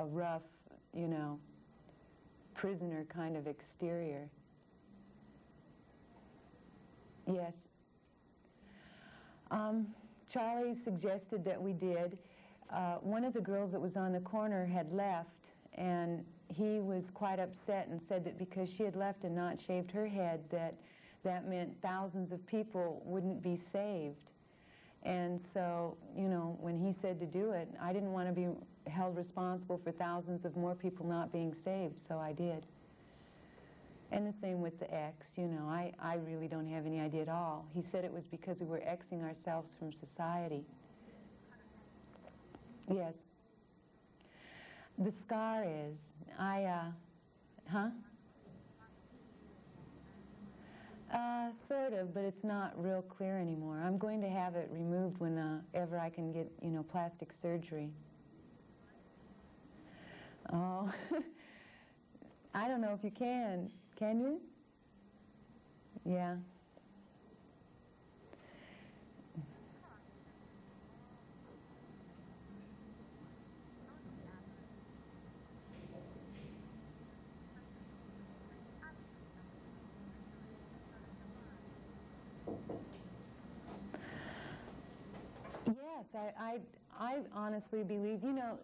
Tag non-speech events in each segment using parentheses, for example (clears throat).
a rough, you know, prisoner kind of exterior. Yes. Um, Charlie suggested that we did. Uh, one of the girls that was on the corner had left, and he was quite upset and said that because she had left and not shaved her head, that that meant thousands of people wouldn't be saved. And so, you know, when he said to do it, I didn't want to be held responsible for thousands of more people not being saved, so I did. And the same with the X, you know, I, I really don't have any idea at all. He said it was because we were Xing ourselves from society. Yes. The scar is, I, uh, huh? Uh, sort of, but it's not real clear anymore. I'm going to have it removed whenever I can get, you know, plastic surgery. Oh, (laughs) I don't know if you can. Can you? Yeah. Yes, I, I, I honestly believe, you know,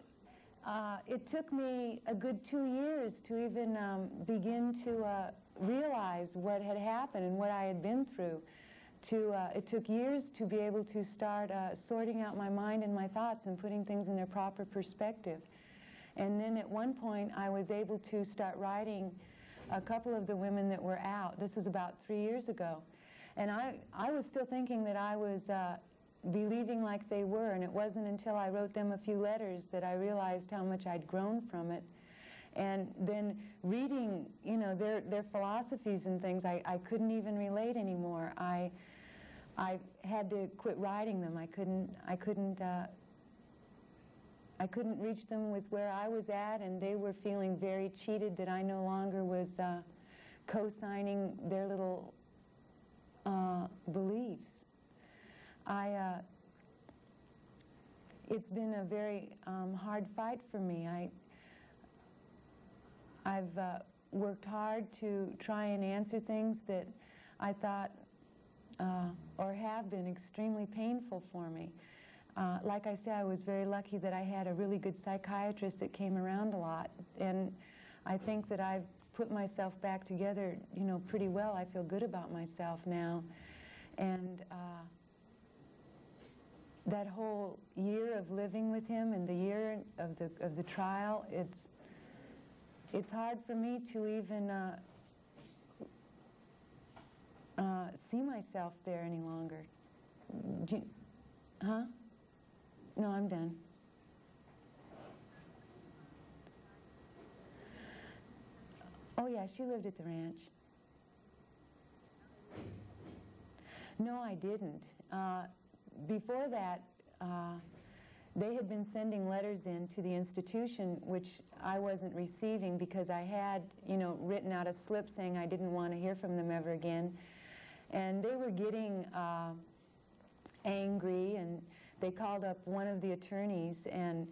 uh, it took me a good two years to even um, begin to uh, realize what had happened and what I had been through. To, uh, it took years to be able to start uh, sorting out my mind and my thoughts and putting things in their proper perspective. And then at one point, I was able to start writing a couple of the women that were out. This was about three years ago. And I, I was still thinking that I was uh, believing like they were, and it wasn't until I wrote them a few letters that I realized how much I'd grown from it. And then reading, you know, their, their philosophies and things, I, I couldn't even relate anymore. I, I had to quit writing them. I couldn't, I couldn't, uh, I couldn't reach them with where I was at, and they were feeling very cheated that I no longer was uh, co-signing their little uh, beliefs. I, uh, it's been a very um, hard fight for me. I, I've uh, worked hard to try and answer things that I thought uh, or have been extremely painful for me. Uh, like I said, I was very lucky that I had a really good psychiatrist that came around a lot, and I think that I've put myself back together, you know, pretty well. I feel good about myself now, and uh, that whole year of living with him and the year of the of the trial, it's it's hard for me to even uh, uh, see myself there any longer. You, huh? No, I'm done. Oh yeah, she lived at the ranch. No, I didn't. Uh, before that, uh, they had been sending letters in to the institution, which I wasn't receiving because I had, you know, written out a slip saying I didn't want to hear from them ever again. And they were getting uh, angry, and they called up one of the attorneys and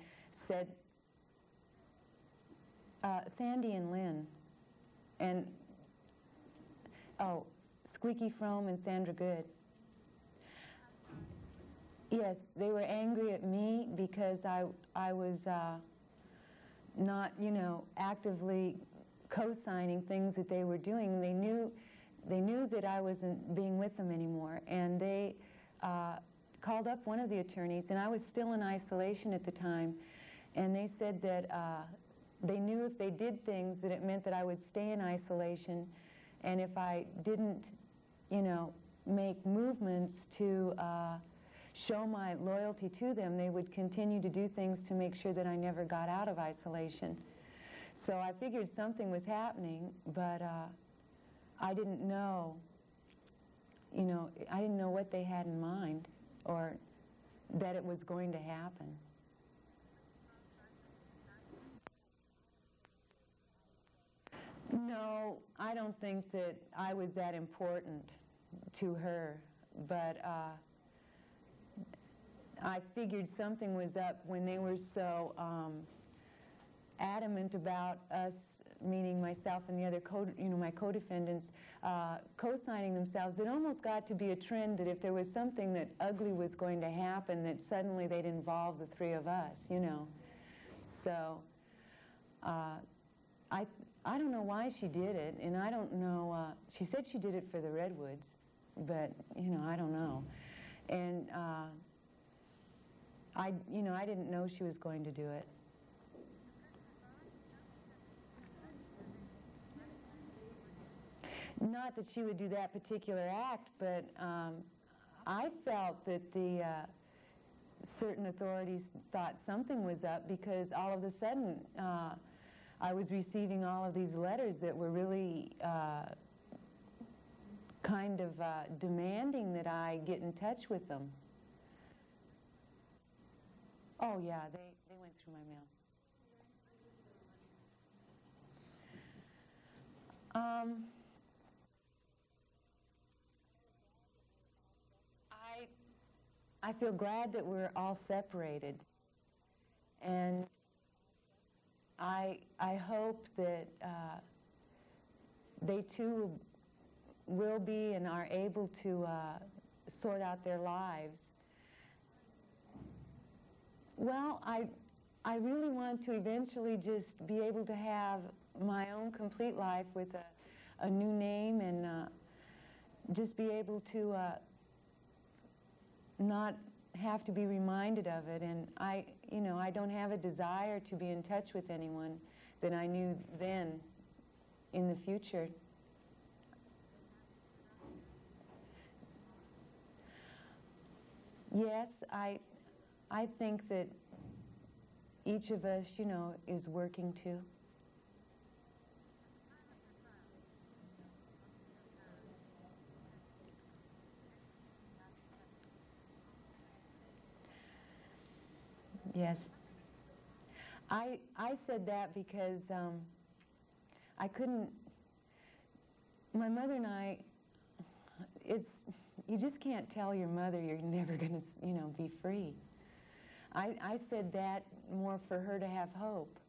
said, uh, Sandy and Lynn, and, oh, Squeaky Fromme and Sandra Good. Yes, they were angry at me because I, I was uh, not, you know, actively co-signing things that they were doing. They knew, they knew that I wasn't being with them anymore, and they uh, called up one of the attorneys, and I was still in isolation at the time, and they said that uh, they knew if they did things that it meant that I would stay in isolation, and if I didn't, you know, make movements to uh, show my loyalty to them, they would continue to do things to make sure that I never got out of isolation. So I figured something was happening, but uh, I didn't know, you know, I didn't know what they had in mind or that it was going to happen. No, I don't think that I was that important to her, but uh, I figured something was up when they were so um, adamant about us, meaning myself and the other, co- you know, my co-defendants, uh, co-signing themselves. It almost got to be a trend that if there was something that ugly was going to happen, that suddenly they'd involve the three of us, you know. So, uh, I I don't know why she did it, and I don't know. Uh, she said she did it for the redwoods, but you know, I don't know. And uh, I, you know, I didn't know she was going to do it. Not that she would do that particular act, but um, I felt that the uh, certain authorities thought something was up because all of a sudden uh, I was receiving all of these letters that were really uh, kind of uh, demanding that I get in touch with them. Oh, yeah, they, they went through my mail. Um, I, I feel glad that we're all separated. And I, I hope that uh, they too will be and are able to uh, sort out their lives. Well, I, I really want to eventually just be able to have my own complete life with a, a new name and uh, just be able to uh, not have to be reminded of it. And I, you know, I don't have a desire to be in touch with anyone that I knew then in the future. Yes, I, I think that each of us, you know, is working to. Yes. I, I said that because um, I couldn't, my mother and I, it's, you just can't tell your mother you're never going to, you know, be free. I, I said that more for her to have hope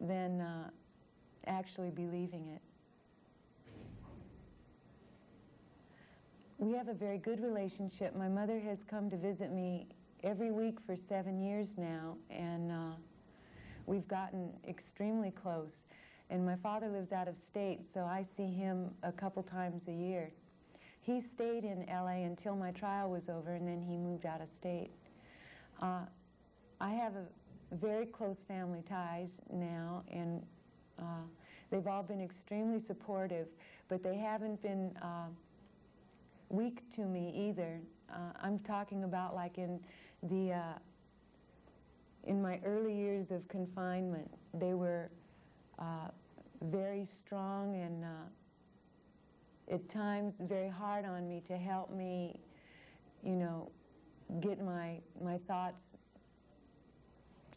than uh, actually believing it. We have a very good relationship. My mother has come to visit me every week for seven years now, and uh, we've gotten extremely close. And my father lives out of state, so I see him a couple times a year. He stayed in LA until my trial was over, and then he moved out of state. Uh, I have a very close family ties now, and uh, they've all been extremely supportive, but they haven't been uh, weak to me either. Uh, I'm talking about like in the uh, in my early years of confinement, they were very strong and at times very hard on me to help me, you know, get my my thoughts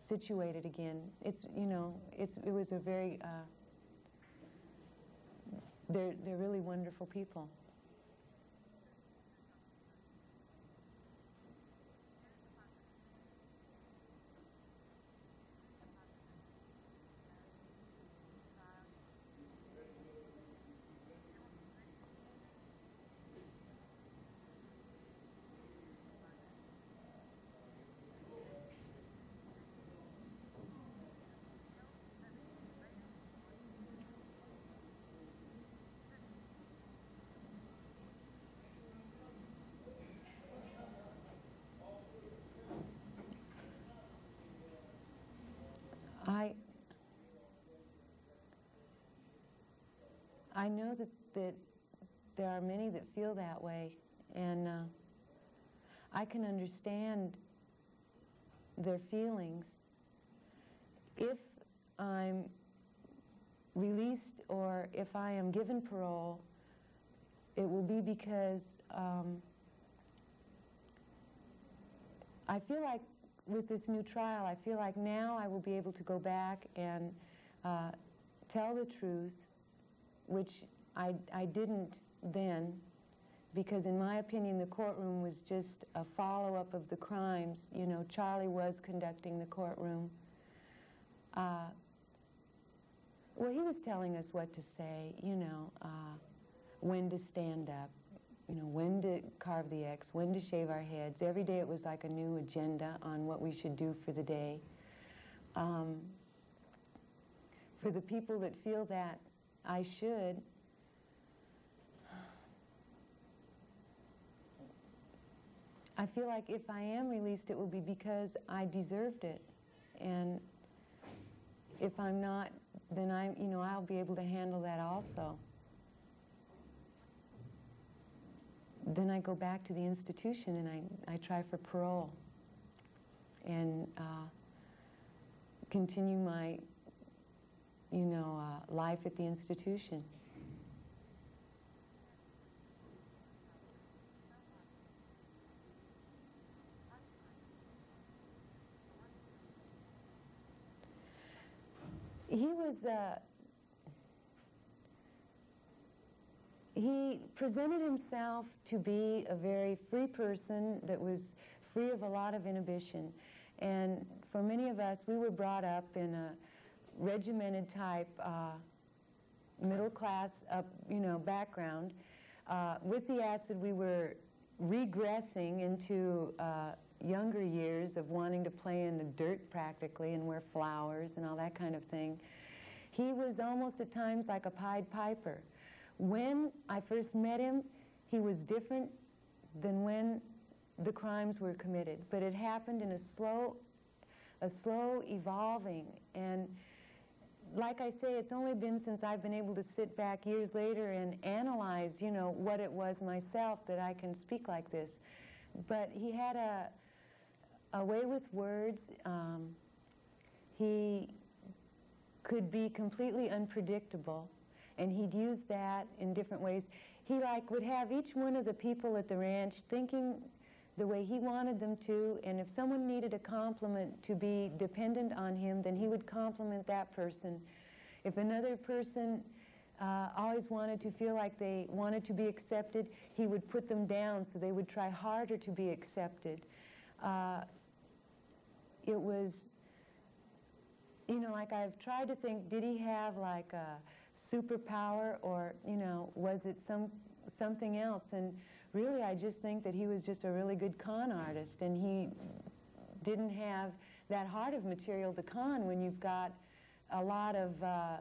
situated again. It's you know, it's it was a very uh, they're they're really wonderful people. I I know that, that there are many that feel that way, and uh, I can understand their feelings. If I'm released or if I am given parole, it will be because um, I feel like with this new trial, I feel like now I will be able to go back and uh, tell the truth, which I, I didn't then, because in my opinion, the courtroom was just a follow-up of the crimes. You know, Charlie was conducting the courtroom. Uh, Well, he was telling us what to say, you know, uh, when to stand up, you know, when to carve the X, when to shave our heads. Every day it was like a new agenda on what we should do for the day. Um, for the people that feel that I should, I feel like if I am released, it will be because I deserved it. And if I'm not, then I'm, you know, I'll be able to handle that also. Then I go back to the institution and I, I try for parole and uh, continue my, you know, life at the institution. he was uh, he presented himself to be a very free person that was free of a lot of inhibition and for many of us we were brought up in a regimented type uh, middle class up you know background uh, with the acid we were regressing into uh, younger years of wanting to play in the dirt practically and wear flowers and all that kind of thing. He was almost at times like a Pied Piper. When I first met him, he was different than when the crimes were committed, but it happened in a slow, a slow evolving. And like I say, it's only been since I've been able to sit back years later and analyze, you know, what it was myself that I can speak like this. But he had a, a way with words. Um, he could be completely unpredictable, and he'd use that in different ways. He like would have each one of the people at the ranch thinking the way he wanted them to, and if someone needed a compliment to be dependent on him, then he would compliment that person. If another person uh, always wanted to feel like they wanted to be accepted, he would put them down so they would try harder to be accepted. Uh, it was, you know, like I've tried to think, did he have like a superpower or, you know, was it some something else? And really, I just think that he was just a really good con artist and he didn't have that heart of material to con when you've got a lot of uh,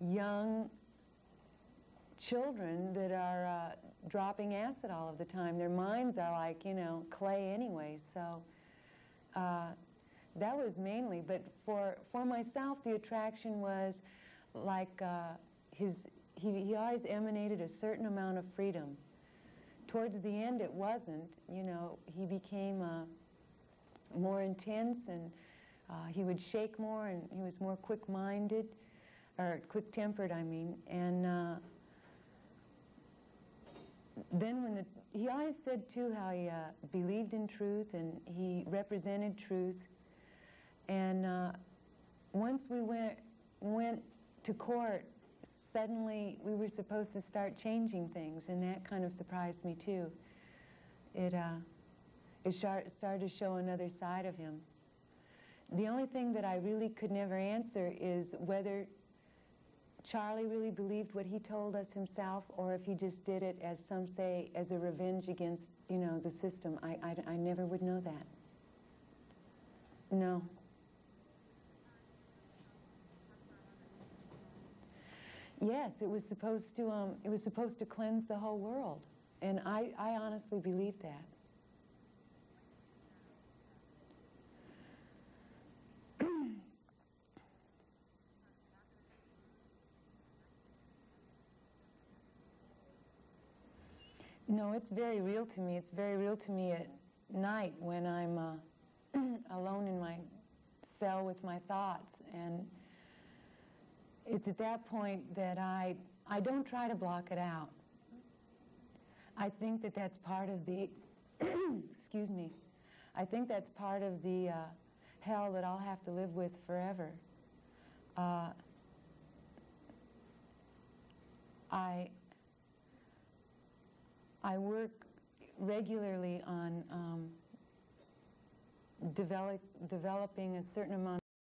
young children that are uh, dropping acid all of the time. Their minds are like, you know, clay anyway. So uh, that was mainly, but for, for myself, the attraction was like uh, his, he, he always emanated a certain amount of freedom. Towards the end, it wasn't. You know, he became uh, more intense and uh, he would shake more and he was more quick-minded, or quick-tempered, I mean. And uh, then when the, he always said, too, how he uh, believed in truth and he represented truth. And uh, once we went, went to court, suddenly we were supposed to start changing things, and that kind of surprised me too. It, uh, it started to show another side of him. The only thing that I really could never answer is whether Charlie really believed what he told us himself, or if he just did it, as some say, as a revenge against, you know, the system. I, I, I never would know that. No. Yes, it was supposed to. Um, it was supposed to cleanse the whole world, and I, I honestly believe that. (clears throat) no, it's very real to me. It's very real to me at night when I'm uh, (clears throat) alone in my cell with my thoughts and it's at that point that I, I don't try to block it out. I think that that's part of the, (clears throat) excuse me, I think that's part of the uh, hell that I'll have to live with forever. Uh, I, I work regularly on um, develop, developing a certain amount